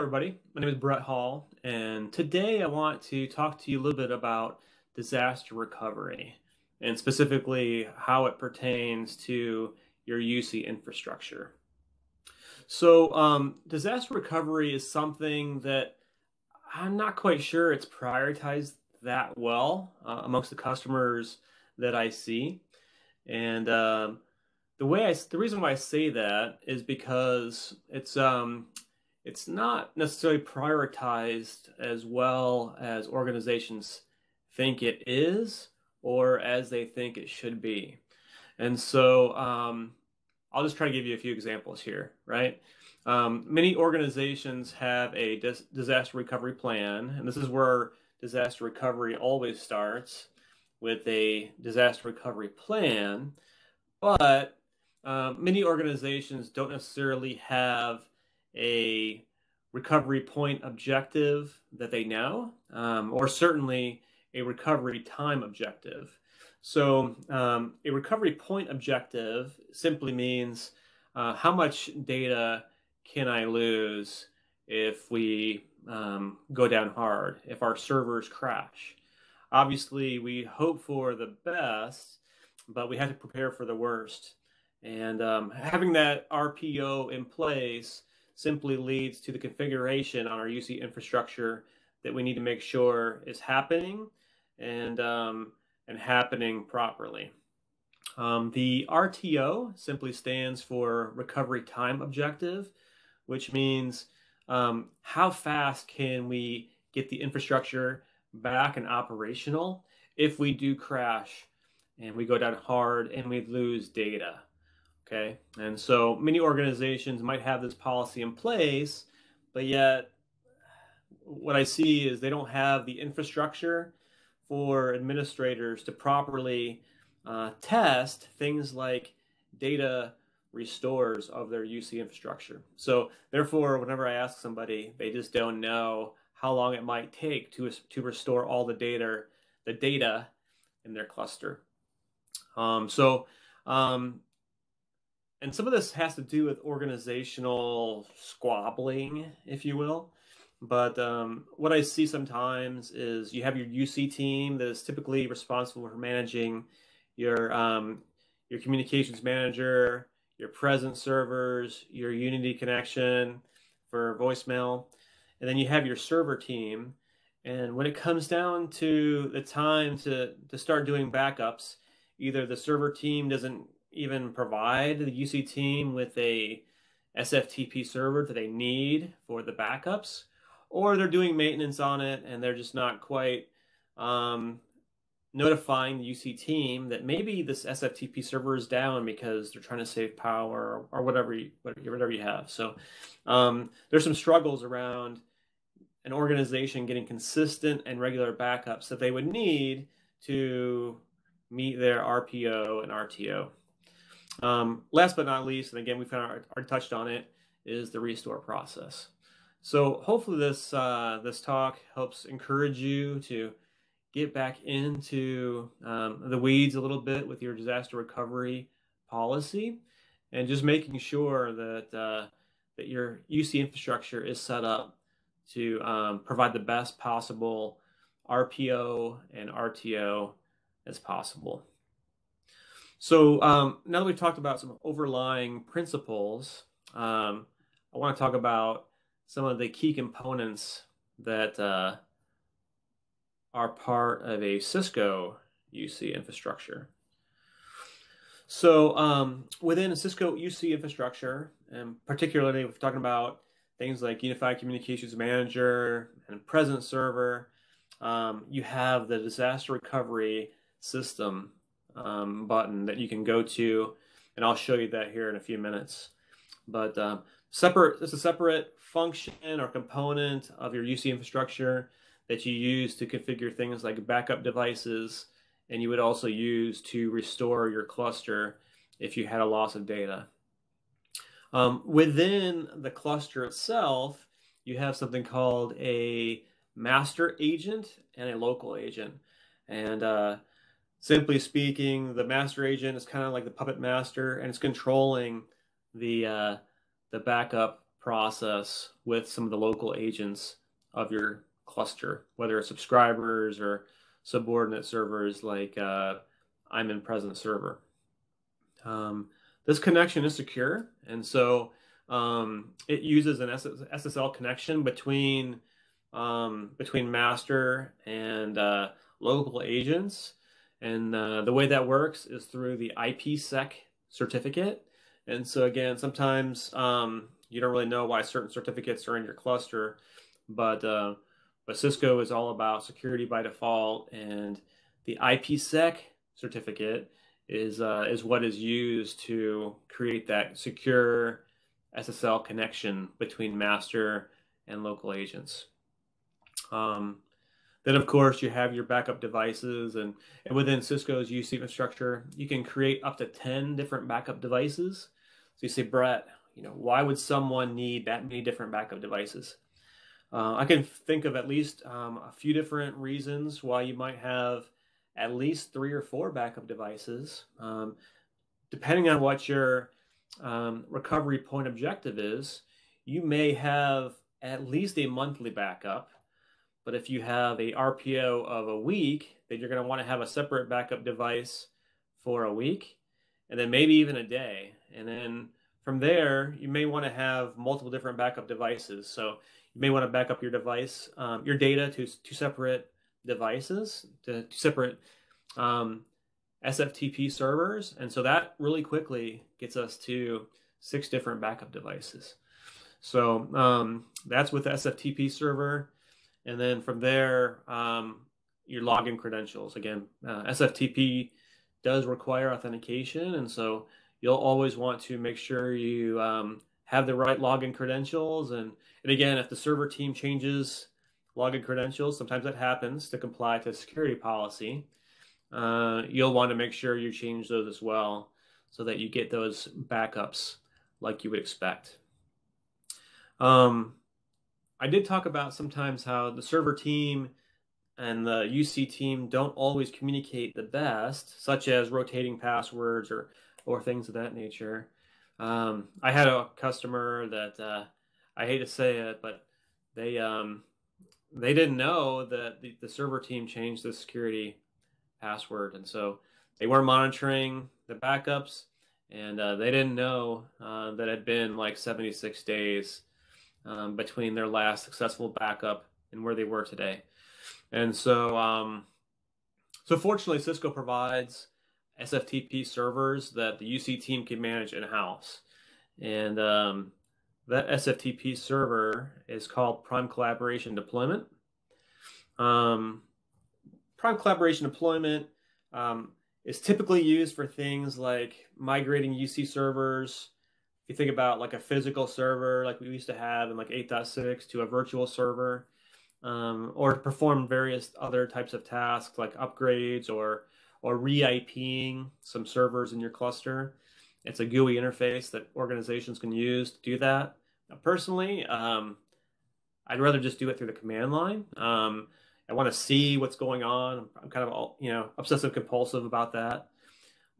everybody. My name is Brett Hall, and today I want to talk to you a little bit about disaster recovery and specifically how it pertains to your UC infrastructure. So, um, disaster recovery is something that I'm not quite sure it's prioritized that well uh, amongst the customers that I see, and um, the way I the reason why I say that is because it's um, it's not necessarily prioritized as well as organizations think it is or as they think it should be. And so um, I'll just try to give you a few examples here, right? Um, many organizations have a dis disaster recovery plan, and this is where disaster recovery always starts with a disaster recovery plan. But uh, many organizations don't necessarily have a recovery point objective that they know, um, or certainly a recovery time objective. So, um, a recovery point objective simply means uh, how much data can I lose if we um, go down hard, if our servers crash. Obviously, we hope for the best, but we have to prepare for the worst. And um, having that RPO in place simply leads to the configuration on our UC infrastructure that we need to make sure is happening and, um, and happening properly. Um, the RTO simply stands for Recovery Time Objective, which means um, how fast can we get the infrastructure back and operational if we do crash and we go down hard and we lose data. Okay. And so many organizations might have this policy in place, but yet what I see is they don't have the infrastructure for administrators to properly uh, test things like data restores of their UC infrastructure. So therefore, whenever I ask somebody, they just don't know how long it might take to, to restore all the data, the data in their cluster. Um, so um, and some of this has to do with organizational squabbling, if you will. But um, what I see sometimes is you have your UC team that is typically responsible for managing your um, your communications manager, your Presence servers, your Unity connection for voicemail, and then you have your server team. And when it comes down to the time to to start doing backups, either the server team doesn't even provide the UC team with a SFTP server that they need for the backups, or they're doing maintenance on it and they're just not quite um, notifying the UC team that maybe this SFTP server is down because they're trying to save power or, whatever you, whatever you have. So um, there's some struggles around an organization getting consistent and regular backups that they would need to meet their RPO and RTO. Um, last but not least, and again, we've kind of already touched on it, is the restore process. So hopefully this uh, this talk helps encourage you to get back into um, the weeds a little bit with your disaster recovery policy, and just making sure that uh, that your UC infrastructure is set up to um, provide the best possible RPO and RTO as possible. So um, now that we've talked about some overlying principles, um, I want to talk about some of the key components that uh, are part of a Cisco UC infrastructure. So um, within a Cisco UC infrastructure, and particularly we're talking about things like Unified Communications Manager and Presence Server, um, you have the disaster recovery system um, button that you can go to, and I'll show you that here in a few minutes. But um, separate, it's a separate function or component of your UC infrastructure that you use to configure things like backup devices, and you would also use to restore your cluster if you had a loss of data. Um, within the cluster itself, you have something called a master agent and a local agent. And uh, Simply speaking, the master agent is kind of like the puppet master, and it's controlling the uh, the backup process with some of the local agents of your cluster, whether it's subscribers or subordinate servers like uh, IM and Presence server. Um, this connection is secure, and so um, it uses an SSL connection between um, between master and uh, local agents. And uh, the way that works is through the IPsec certificate. And so again, sometimes um, you don't really know why certain certificates are in your cluster, but uh, but Cisco is all about security by default, and the IPsec certificate is uh, is what is used to create that secure SSL connection between master and local agents. Um, then, of course, you have your backup devices, and, and within Cisco's UC infrastructure, you can create up to 10 different backup devices. So you say, Brett, you know, why would someone need that many different backup devices? Uh, I can think of at least um, a few different reasons why you might have at least three or four backup devices, um, depending on what your um, recovery point objective is. You may have at least a monthly backup, but if you have a RPO of a week, then you're going to want to have a separate backup device for a week, and then maybe even a day, and then from there you may want to have multiple different backup devices. So you may want to back up your device, um, your data to two separate devices, to separate um, SFTP servers. And so that really quickly gets us to six different backup devices. So um, that's with the SFTP server. And then from there, um, your login credentials. Again, uh, SFTP does require authentication. And so you'll always want to make sure you um, have the right login credentials. And, and again, if the server team changes login credentials, sometimes that happens to comply to security policy. Uh, you'll want to make sure you change those as well so that you get those backups like you would expect. Um, I did talk about sometimes how the server team and the UC team don't always communicate the best, such as rotating passwords or or things of that nature. Um, I had a customer that uh, I hate to say it, but they um, they didn't know that the, the server team changed the security password, and so they weren't monitoring the backups, and uh, they didn't know uh, that it had been like 76 days um, between their last successful backup and where they were today. And so, um, so fortunately, Cisco provides SFTP servers that the UC team can manage in house. And um, that SFTP server is called Prime Collaboration Deployment. Um, Prime Collaboration Deployment um, is typically used for things like migrating UC servers. You think about like a physical server, like we used to have in like 8.6 to a virtual server, um, or perform various other types of tasks like upgrades or or re-IPing some servers in your cluster. It's a GUI interface that organizations can use to do that. Now, personally, um, I'd rather just do it through the command line. Um, I want to see what's going on. I'm kind of all, you know obsessive compulsive about that.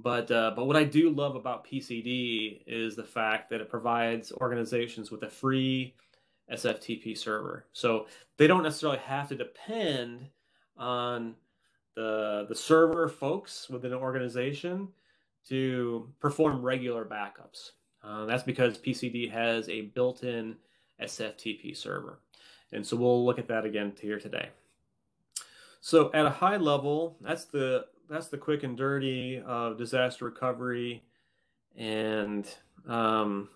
But uh, but what I do love about PCD is the fact that it provides organizations with a free SFTP server, so they don't necessarily have to depend on the the server folks within an organization to perform regular backups. Uh, that's because PCD has a built-in SFTP server. And so we'll look at that again here today. So at a high level, that's the that's the quick and dirty of disaster recovery and um,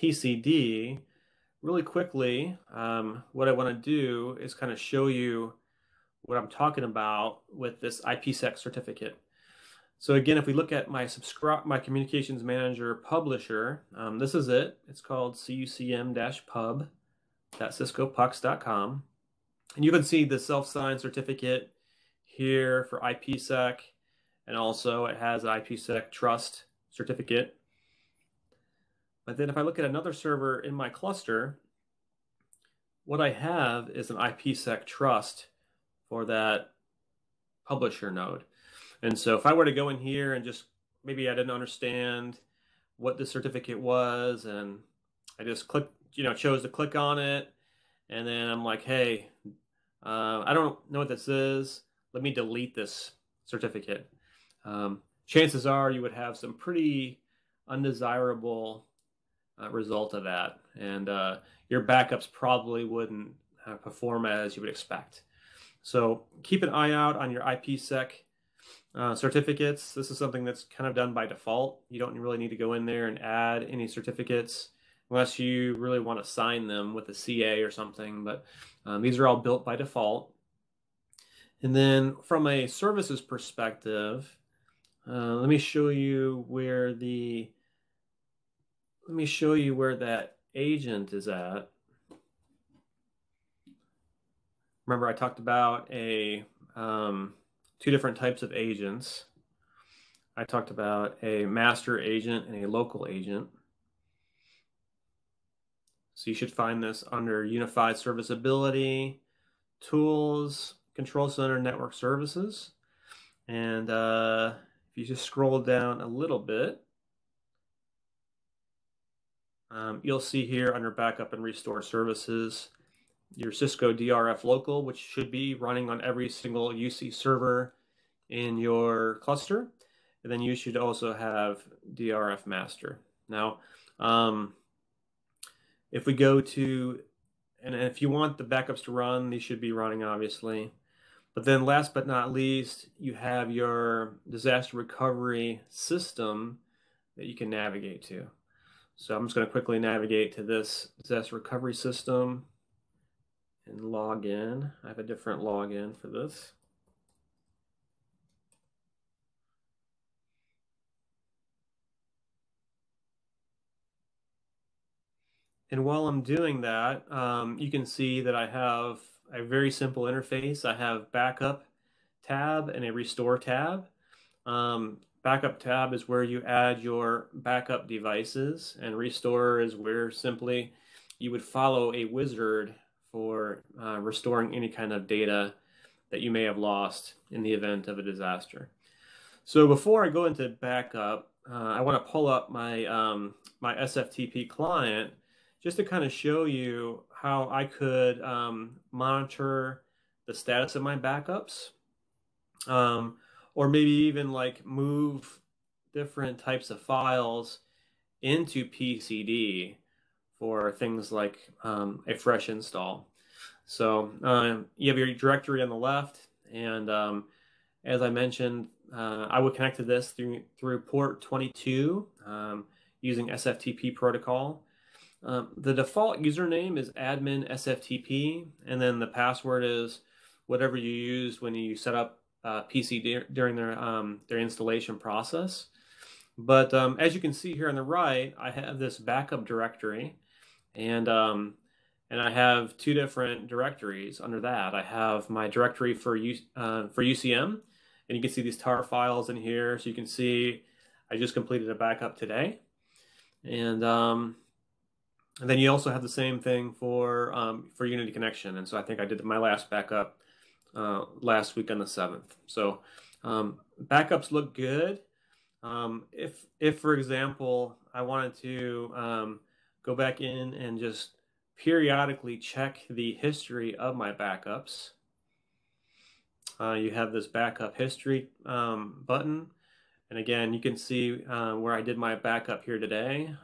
PCD. Really quickly, um, what I want to do is kind of show you what I'm talking about with this IPsec certificate. So again, if we look at my subscribe, my communications manager publisher, um, this is it. It's called cucm-pub.ciscopux.com. And you can see the self-signed certificate here for IPsec, and also it has an IPsec trust certificate. But then if I look at another server in my cluster, what I have is an IPsec trust for that publisher node. And so if I were to go in here and just maybe I didn't understand what the certificate was and I just click, you know, chose to click on it, and then I'm like, hey, uh, I don't know what this is. Let me delete this certificate. Um, chances are you would have some pretty undesirable uh, result of that, and uh, your backups probably wouldn't uh, perform as you would expect. So keep an eye out on your IPsec uh, certificates. This is something that's kind of done by default. You don't really need to go in there and add any certificates unless you really want to sign them with a CA or something. But um, these are all built by default. And then from a services perspective, uh, let me show you where the let me show you where that agent is at. Remember I talked about a um, two different types of agents. I talked about a master agent and a local agent. So you should find this under Unified Serviceability, Tools, Control Center Network Services. And uh, if you just scroll down a little bit, um, you'll see here under Backup and Restore Services, your Cisco DRF local, which should be running on every single UC server in your cluster. And then you should also have DRF master. Now, um, if we go to, and if you want the backups to run, these should be running obviously. But then last but not least, you have your disaster recovery system that you can navigate to. So I'm just going to quickly navigate to this disaster recovery system and log in. I have a different login for this. And while I'm doing that, um, you can see that I have a very simple interface. I have backup tab and a restore tab. Um, backup tab is where you add your backup devices and restore is where simply you would follow a wizard for uh, restoring any kind of data that you may have lost in the event of a disaster. So before I go into backup, uh, I want to pull up my, um, my SFTP client just to kind of show you how I could um, monitor the status of my backups. Um, or maybe even like move different types of files into PCD for things like um, a fresh install. So um, you have your directory on the left, and um, as I mentioned, uh, I would connect to this through through port 22 um, using SFTP protocol. Um, the default username is admin SFTP, and then the password is whatever you used when you set up uh, PCD during their um, their installation process. But um, as you can see here on the right, I have this backup directory, and um, and I have two different directories under that. I have my directory for U, uh, for UCM, and you can see these tar files in here. So you can see I just completed a backup today, and um, and then you also have the same thing for um, for Unity Connection. And so I think I did my last backup uh, last week on the 7th. So um, backups look good. Um, if, if, for example, I wanted to um, go back in and just periodically check the history of my backups, uh, you have this backup history um, button. And again, you can see uh, where I did my backup here today.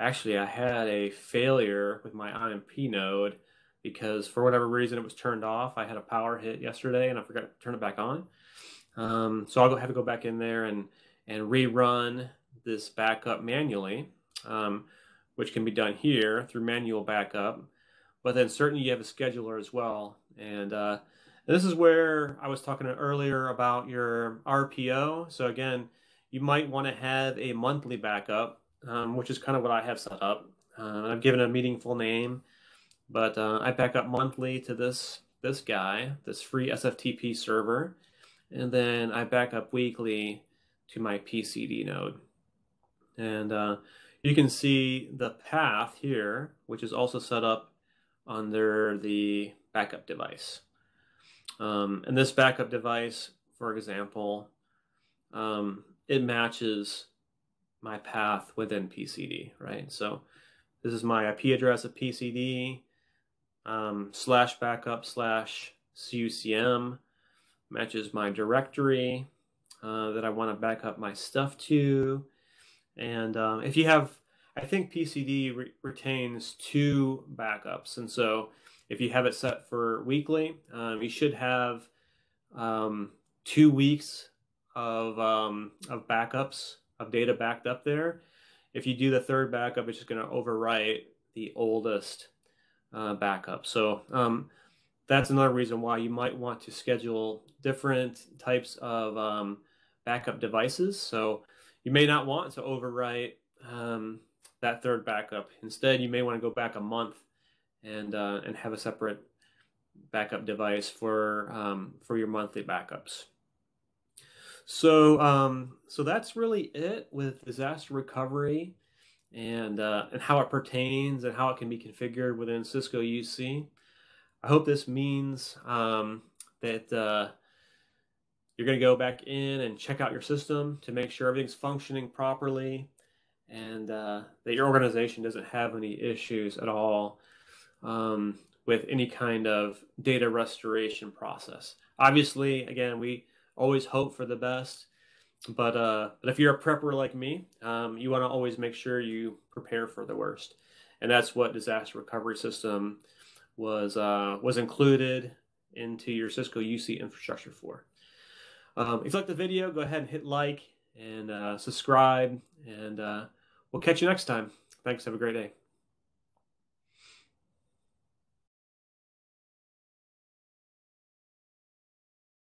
Actually, I had a failure with my IMP node because for whatever reason it was turned off. I had a power hit yesterday and I forgot to turn it back on. Um, so I'll have to go back in there and, and rerun this backup manually, um, which can be done here through manual backup. But then certainly you have a scheduler as well. And uh, this is where I was talking earlier about your RPO. So again, you might want to have a monthly backup, um, which is kind of what I have set up. Uh, I've given a meaningful name. But uh, I back up monthly to this this guy, this free SFTP server, and then I back up weekly to my PCD node. And uh, you can see the path here, which is also set up under the backup device. Um, and this backup device, for example, um, it matches my path within PCD, right? So This is my IP address of PCD um, slash backup slash CUCM matches my directory uh, that I want to back up my stuff to. And um, if you have, I think PCD re retains two backups. And so if you have it set for weekly, um, you should have um, two weeks of, um, of backups of data backed up there. If you do the third backup, it's just going to overwrite the oldest uh, backup. So um, that's another reason why you might want to schedule different types of um, backup devices. So you may not want to overwrite um, that third backup. Instead, you may want to go back a month and uh, and have a separate backup device for um, for your monthly backups. So um, so that's really it with disaster recovery and uh, and how it pertains and how it can be configured within Cisco UC. I hope this means um, that uh, you're going to go back in and check out your system to make sure everything's functioning properly and uh, that your organization doesn't have any issues at all um, with any kind of data restoration process. Obviously, again, we always hope for the best, but uh, but if you're a prepper like me, um, you want to always make sure you prepare for the worst, and that's what disaster recovery system was uh, was included into your Cisco UC infrastructure for. Um, if you like the video, go ahead and hit like and uh, subscribe, and uh, we'll catch you next time. Thanks. Have a great day.